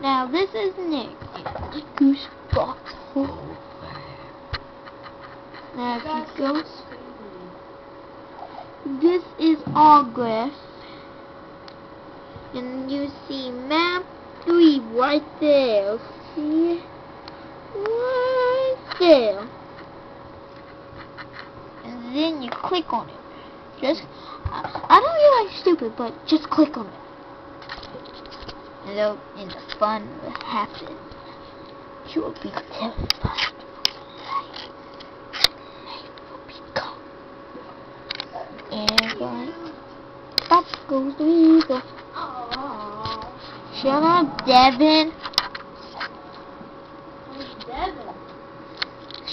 Now this is Nick. Goosebumps. Now if you go, this is August, and you see map three right there. See, right there, and then you click on it. Just, I don't know you're like stupid, but just click on it and, and the fun will happen. You will be terrified. And like, up goes the eagle. Shut up, Devin. Devin.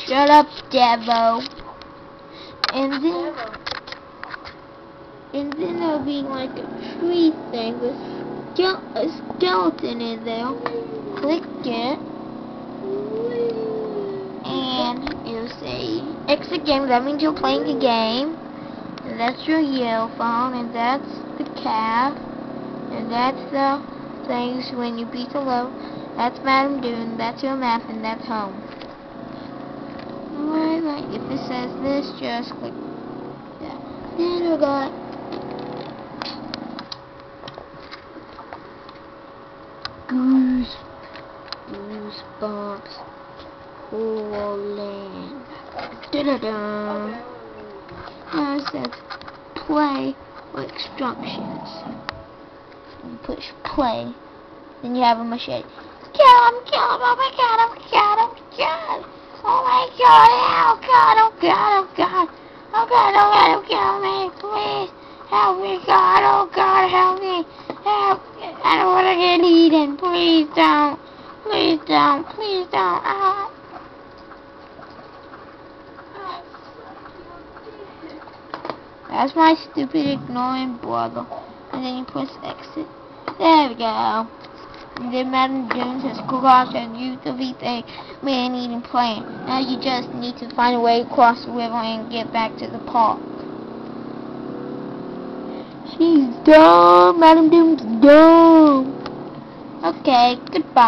Shut up, Devo. And then, and then there'll be like a tree thing with a skeleton in there. Click it. And it'll say exit game. That means you're playing a game. And that's your yellow phone. And that's the cat. And that's the things when you beat the level. That's Madam Doom. That's your map. And that's home. If it says this, just click that. Then you got Goose, goosebumps, Poland. Da da da. Now it says play with instructions. You push play, then you have a machete. Kill him, kill him, oh my god, oh my god, oh my god. Oh my god, oh god, oh god, oh god. Oh god, oh god, oh kill oh me, please. Help me, God, oh god, help me. Help. I don't want to get eaten. Please don't. Please don't. Please don't. Ah. That's my stupid ignoring brother. And then you press exit. There we go. And then Madam Doom says, cross and defeat a man eating plane. Now you just need to find a way across the river and get back to the park. She's dumb. Madam Doom's dumb. Okay, goodbye.